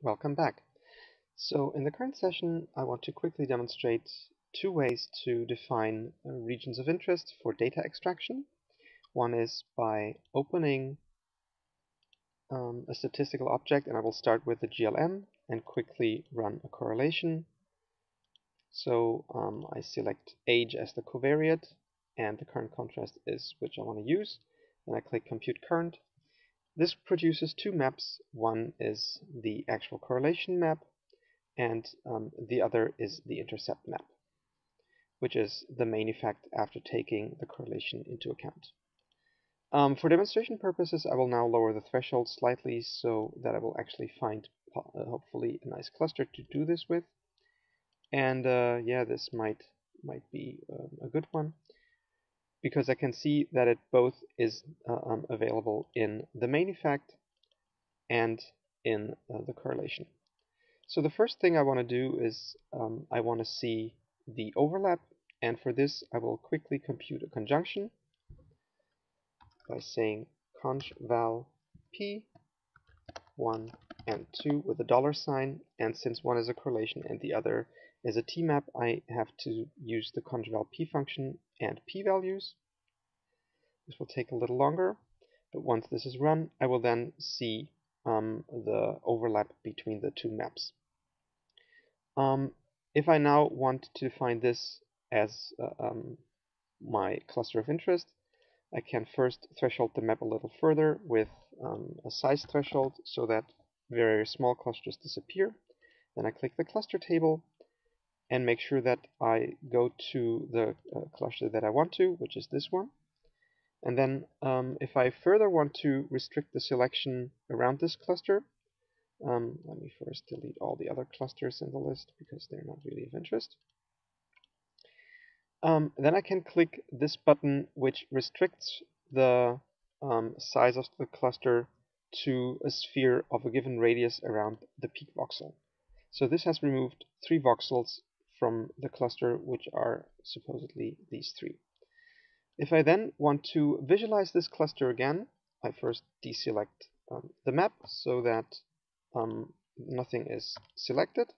Welcome back. So in the current session I want to quickly demonstrate two ways to define uh, regions of interest for data extraction. One is by opening um, a statistical object and I will start with the GLM and quickly run a correlation. So um, I select age as the covariate and the current contrast is which I want to use. Then I click compute current this produces two maps. One is the actual correlation map, and um, the other is the intercept map, which is the main effect after taking the correlation into account. Um, for demonstration purposes, I will now lower the threshold slightly so that I will actually find uh, hopefully a nice cluster to do this with. And uh, yeah, this might might be um, a good one because I can see that it both is uh, um, available in the main effect and in uh, the correlation. So the first thing I want to do is um, I want to see the overlap and for this I will quickly compute a conjunction by saying conj val p 1 and 2 with a dollar sign and since one is a correlation and the other is a t-map I have to use the conjval p function and p-values. This will take a little longer, but once this is run, I will then see um, the overlap between the two maps. Um, if I now want to define this as uh, um, my cluster of interest, I can first threshold the map a little further with um, a size threshold so that very small clusters disappear. Then I click the cluster table and make sure that I go to the uh, cluster that I want to, which is this one. And then um, if I further want to restrict the selection around this cluster, um, let me first delete all the other clusters in the list because they're not really of interest. Um, then I can click this button which restricts the um, size of the cluster to a sphere of a given radius around the peak voxel. So this has removed three voxels from the cluster, which are supposedly these three. If I then want to visualize this cluster again, I first deselect um, the map so that um, nothing is selected.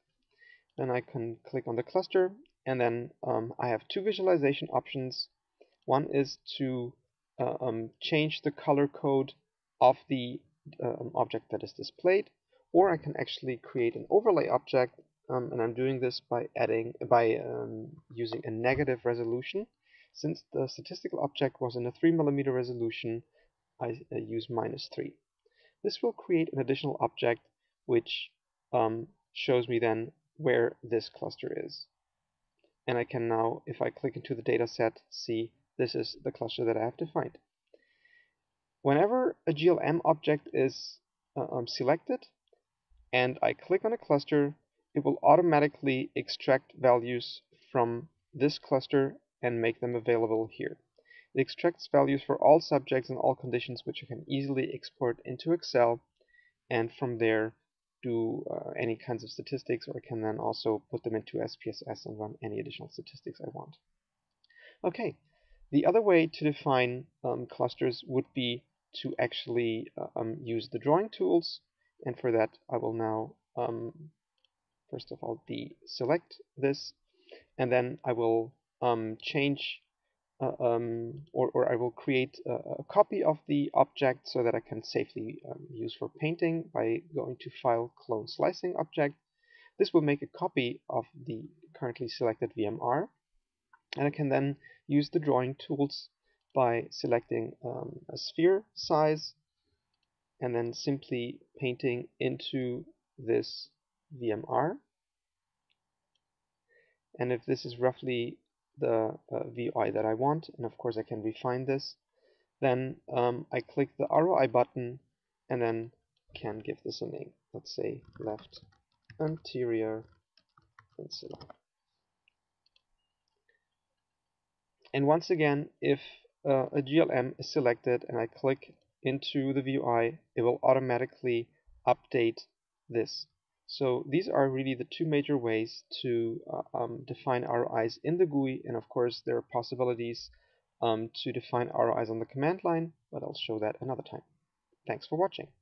Then I can click on the cluster and then um, I have two visualization options. One is to uh, um, change the color code of the uh, object that is displayed or I can actually create an overlay object um, and I'm doing this by adding by um, using a negative resolution. Since the statistical object was in a 3 millimeter resolution, I uh, use minus 3. This will create an additional object which um, shows me then where this cluster is. And I can now, if I click into the data set, see this is the cluster that I have defined. Whenever a GLM object is uh, um, selected and I click on a cluster, it will automatically extract values from this cluster and make them available here. It extracts values for all subjects and all conditions which you can easily export into Excel and from there do uh, any kinds of statistics or can then also put them into SPSS and run any additional statistics I want. Okay, the other way to define um, clusters would be to actually uh, um, use the drawing tools and for that I will now um, first of all deselect this and then I will um, change uh, um, or, or, I will create a, a, copy of the object so that I can safely um, use for painting by going to File, Clone Slicing Object. This will make a copy of the currently selected VMR and I can then use the drawing tools by selecting um, a sphere size and then simply painting into this VMR. And if this is roughly the uh, VOI that I want, and of course I can refine this, then um, I click the ROI button and then can give this a name. Let's say left anterior insula. And once again, if uh, a GLM is selected and I click into the VOI, it will automatically update this. So these are really the two major ways to uh, um, define ROIs in the GUI, and of course there are possibilities um, to define ROIs on the command line, but I'll show that another time. Thanks for watching.